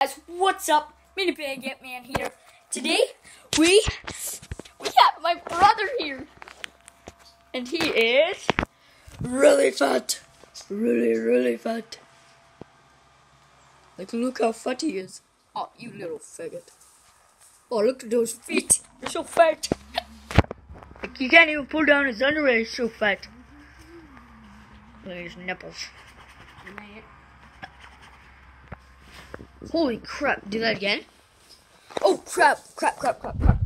guys, what's up? Mini Ant Man here. Today we we have my brother here, and he is really fat, really really fat. Like look how fat he is. Oh, you little faggot. Oh, look at those feet. They're so fat. Like you can't even pull down his underwear. He's so fat. Look at his nipples. Holy crap, do that again. Oh crap, crap, crap, crap, crap.